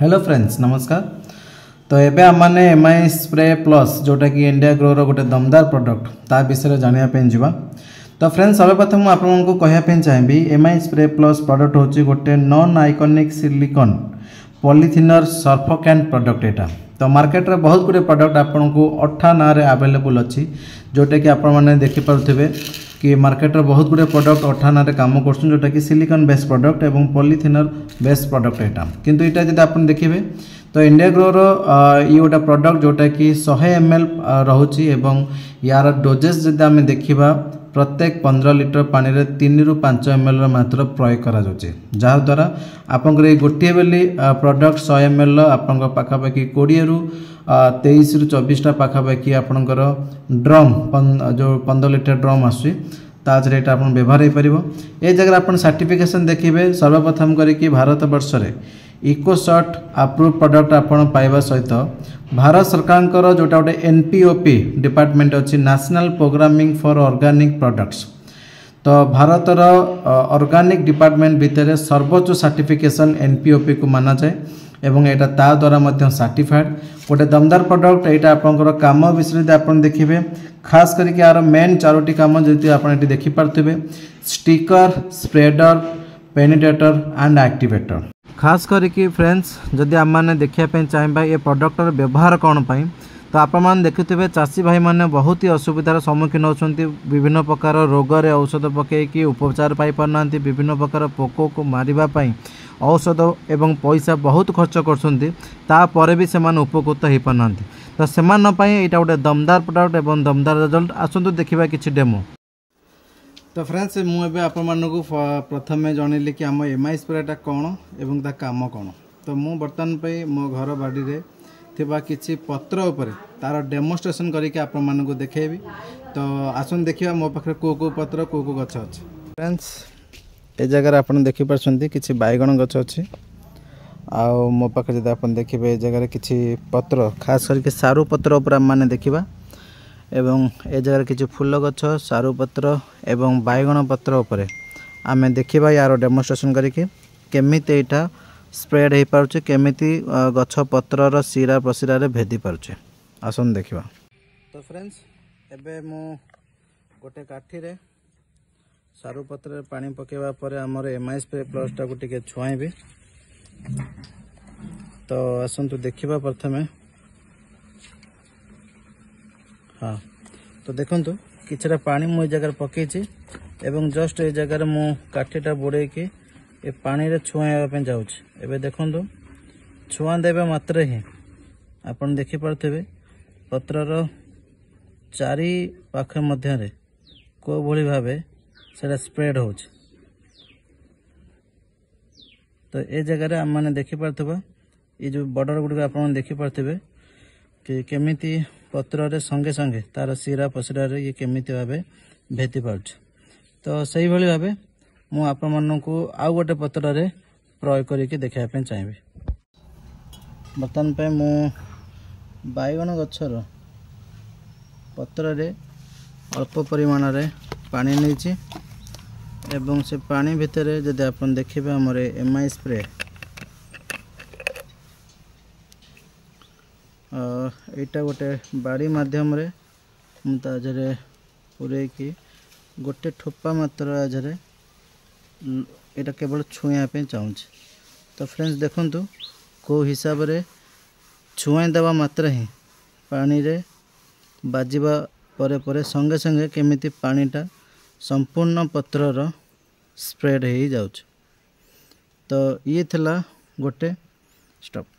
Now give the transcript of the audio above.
hello friends ନମସ୍କାର ତ ଏବେ ଆମମାନେ ଏମ୍ ଆଇ ସ୍ପ୍ରେ ପ୍ଲସ୍ ଯେଉଁଟାକି ଇଣ୍ଡିଆ ଗ୍ରୋର ଗୋଟେ ଦମଦାର ପ୍ରଡ଼କ୍ଟ ତା ବିଷୟରେ ଜାଣିବା ପାଇଁ ଯିବା ତ ଫ୍ରେଣ୍ଡସ୍ ସର୍ବପ୍ରଥମେ ମୁଁ ଆପଣଙ୍କୁ କହିବା ପାଇଁ ଚାହିଁବି M I spray plus product ହେଉଛି ଗୋଟେ ନନ୍ ଆଇକନିକ୍ ସିଲିକନ୍ ପଲିଥିନର ସର୍ଫକ୍ୟାଣ୍ଟ ପ୍ରଡ଼କ୍ଟ ଏଇଟା ତ ମାର୍କେଟରେ ବହୁତ ଗୁଡ଼ିଏ ପ୍ରଡ଼କ୍ଟ ଆପଣଙ୍କୁ ଅଠା ନାଁରେ ଆଭେଲେବୁଲ୍ ଅଛି ଯେଉଁଟାକି ଆପଣମାନେ ଦେଖିପାରୁଥିବେ କି ମାର୍କେଟର ବହୁତ ଗୁଡ଼ିଏ ପ୍ରଡ଼କ୍ଟ ଅଠାନାରେ କାମ କରୁଛନ୍ତି ଯେଉଁଟାକି ସିଲିକନ୍ ବେସ୍ ପ୍ରଡ଼କ୍ଟ ଏବଂ ପଲିଥିନର୍ ବେସ୍ ପ୍ରଡ଼କ୍ଟ ଏଇଟା କିନ୍ତୁ ଏଇଟା ଯଦି ଆପଣ ଦେଖିବେ ତ ଇଣ୍ଡିଆ ଗ୍ରୋର ଇଏ ଗୋଟେ ପ୍ରଡ଼କ୍ଟ ଯେଉଁଟାକି ଶହେ ଏମ୍ ଏଲ୍ ରହୁଛି ଏବଂ ୟାର ଡୋଜେସ୍ ଯଦି ଆମେ ଦେଖିବା ପ୍ରତ୍ୟେକ ପନ୍ଦର ଲିଟର ପାଣିରେ ତିନିରୁ ପାଞ୍ଚ ଏମ୍ ଏଲ୍ର ମାତ୍ର ପ୍ରୟୋଗ କରାଯାଉଛି ଯାହାଦ୍ୱାରା ଆପଣଙ୍କର ଏଇ ଗୋଟିଏ ବେଲି ପ୍ରଡ଼କ୍ଟ ଶହେ ଏମ୍ ଏଲ୍ର ଆପଣଙ୍କ ପାଖାପାଖି କୋଡ଼ିଏରୁ ତେଇଶରୁ ଚବିଶଟା ପାଖାପାଖି ଆପଣଙ୍କର ଡ୍ରମ୍ ଯେଉଁ ପନ୍ଦର ଲିଟର ଡ୍ରମ୍ ଆସୁଛି ତା ଦେହରେ ଏଇଟା ଆପଣ ବ୍ୟବହାର ହେଇପାରିବ ଏ ଜାଗାରେ ଆପଣ ସାର୍ଟିଫିକେସନ୍ ଦେଖିବେ ସର୍ବପ୍ରଥମ କରିକି ଭାରତବର୍ଷରେ ଇକୋସଟ୍ ଆପ୍ରୁଭ୍ ପ୍ରଡ଼କ୍ଟ ଆପଣ ପାଇବା ସହିତ ଭାରତ ସରକାରଙ୍କର ଯେଉଁଟା ଗୋଟେ N P O P department ଅଛି national programming for organic products ତ ଭାରତର ଅର୍ଗାନିକ୍ ଡିପାର୍ଟମେଣ୍ଟ ଭିତରେ ସର୍ବୋଚ୍ଚ ସାର୍ଟିଫିକେସନ୍ ଏନ୍ ପି ଓ ପିକୁ ମାନାଯାଏ এবং এটা তা দ্বারা মধ্যে সার্টিফাইড গোটে দমদার প্রডক্ট এইটা আপনার কাম বিষয়ে আপনার দেখবে খাস করি আর মেন চারোটি কাম যদি আপনার এটি দেখিপারে স্টিকর স্প্রেডর পেনিটেটর আন্ড আক্টিভেটর খাস করি ফ্রেন্ডস যদি আমি দেখা চাহিদা এ প্রডক্টর ব্যবহার কম পাই ତ ଆପଣମାନେ ଦେଖୁଥିବେ ଚାଷୀ ଭାଇମାନେ ବହୁତ ହି ଅସୁବିଧାର ସମ୍ମୁଖୀନ ହେଉଛନ୍ତି ବିଭିନ୍ନ ପ୍ରକାର ରୋଗରେ ଔଷଧ ପକାଇକି ଉପଚାର ପାଇପାରୁନାହାନ୍ତି ବିଭିନ୍ନ ପ୍ରକାର ପୋକକୁ ମାରିବା ପାଇଁ ଔଷଧ ଏବଂ ପଇସା ବହୁତ ଖର୍ଚ୍ଚ କରୁଛନ୍ତି ତାପରେ ବି ସେମାନେ ଉପକୃତ ହୋଇପାରୁନାହାନ୍ତି ତ ସେମାନଙ୍କ ପାଇଁ ଏଇଟା ଗୋଟେ ଦମଦାର ପ୍ରଡ଼କ୍ଟ ଏବଂ ଦମଦାର ରେଜଲ୍ଟ ଆସନ୍ତୁ ଦେଖିବା କିଛି ଡେମୋ ତ ଫ୍ରେଣ୍ଡସ୍ ମୁଁ ଏବେ ଆପଣମାନଙ୍କୁ ପ୍ରଥମେ ଜଣେଇଲି କି ଆମ ଏମ୍ ଆଇ ସ୍ପ୍ରେଟା କ'ଣ ଏବଂ ତା କାମ କ'ଣ ତ ମୁଁ ବର୍ତ୍ତମାନ ପାଇଁ ମୋ ଘର ବାଡ଼ିରେ ଥିବା କିଛି ପତ୍ର ଉପରେ ତା'ର ଡେମୋଷ୍ଟ୍ରେସନ୍ କରିକି ଆପଣମାନଙ୍କୁ ଦେଖେଇବି ତ ଆସନ୍ତୁ ଦେଖିବା ମୋ ପାଖରେ କେଉଁ କେଉଁ ପତ୍ର କେଉଁ କେଉଁ ଗଛ ଅଛି ଫ୍ରେଣ୍ଡସ୍ ଏ ଜାଗାରେ ଆପଣ ଦେଖିପାରୁଛନ୍ତି କିଛି ବାଇଗଣ ଗଛ ଅଛି ଆଉ ମୋ ପାଖରେ ଯଦି ଆପଣ ଦେଖିବେ ଏ ଜାଗାରେ କିଛି ପତ୍ର ଖାସ୍ କରିକି ସାରୁ ପତ୍ର ଉପରେ ଆମମାନେ ଦେଖିବା ଏବଂ ଏ ଜାଗାରେ କିଛି ଫୁଲ ଗଛ ସାରୁ ପତ୍ର ଏବଂ ବାଇଗଣ ପତ୍ର ଉପରେ ଆମେ ଦେଖିବା ୟାର ଡେମୋଷ୍ଟ୍ରେସନ୍ କରିକି କେମିତି ଏଇଟା ସ୍ପ୍ରେଡ୍ ହୋଇପାରୁଛି କେମିତି ଗଛ ପତ୍ରର ଶିରା ପ୍ରଶିରାରେ ଭେଦି ପାରୁଛି ଆସନ୍ତୁ ଦେଖିବା ତ ଫ୍ରେଣ୍ଡସ୍ ଏବେ ମୁଁ ଗୋଟେ କାଠିରେ ସାରୁ ପତ୍ରରେ ପାଣି ପକାଇବା ପରେ ଆମର ଏମ୍ଆଇ ସ୍ପ୍ରେ ପ୍ଲସ୍ଟାକୁ ଟିକେ ଛୁଆଇବି ତ ଆସନ୍ତୁ ଦେଖିବା ପ୍ରଥମେ ହଁ ତ ଦେଖନ୍ତୁ କିଛିଟା ପାଣି ମୁଁ ଏ ଜାଗାରେ ପକାଇଛି ଏବଂ ଜଷ୍ଟ ଏ ଜାଗାରେ ମୁଁ କାଠିଟା ବୁଡ଼େଇକି ଏ ପାଣିରେ ଛୁଆଁଇବା ପାଇଁ ଯାଉଛି ଏବେ ଦେଖନ୍ତୁ ଛୁଆଁ ଦେବା ମାତ୍ରେ ହିଁ ଆପଣ ଦେଖିପାରୁଥିବେ ପତ୍ରର ଚାରି ପାଖ ମଧ୍ୟରେ କେଉଁଭଳି ଭାବେ সেটা স্প্রেড হচ্ছে তো এ জায়গায় আমি দেখিপারে এই যে বর্ডর গুড়ি আপনার দেখিপারে କି କେମିତି ପତ୍ରରେ ସଙ୍ଗେ ସଙ୍ଗେ ତାର ଶିରା ପଶିରାରେ ଇଏ କେମିତି ଭାବେ ଭେତି ପାରୁଛି ତ ସେଇଭଳି ଭାବେ ମୁଁ ଆପଣମାନଙ୍କୁ ଆଉ ଗୋଟେ ପତ୍ରରେ ପ୍ରୟୋଗ କରିକି ଦେଖିବା ପାଇଁ ଚାହିଁବି ବର୍ତ୍ତମାନ ପାଇଁ ମୁଁ ବାଇଗଣ ଗଛର ପତ୍ରରେ ଅଳ୍ପ ପରିମାଣରେ ପାଣି ନେଇଛି এবং সে পানি ভিতরে যদি আপনার দেখবে আমার এমআই স্প্রে এইটা গোটে বাড়ি মাধ্যমে ମୁଁ ତା ଦେହରେ ପୂରେଇକି ଗୋଟେ ଠୋପା ମାତ୍ର ଆ ଦେହରେ ଏଇଟା କେବଳ ଛୁଇଁବା ପାଇଁ ଚାହୁଁଛି ତ ଫ୍ରେଣ୍ଡସ୍ ଦେଖନ୍ତୁ କେଉଁ ହିସାବରେ ଛୁଆଇଁ ଦେବା ମାତ୍ର ହିଁ ପାଣିରେ ବାଜିବା ପରେ ପରେ ସଙ୍ଗେ ସଙ୍ଗେ କେମିତି ପାଣିଟା ସମ୍ପୂର୍ଣ୍ଣ ପତ୍ରର ସ୍ପ୍ରେଡ଼ ହେଇଯାଉଛି ତ ଇଏ ଥିଲା ଗୋଟେ ଷ୍ଟପ୍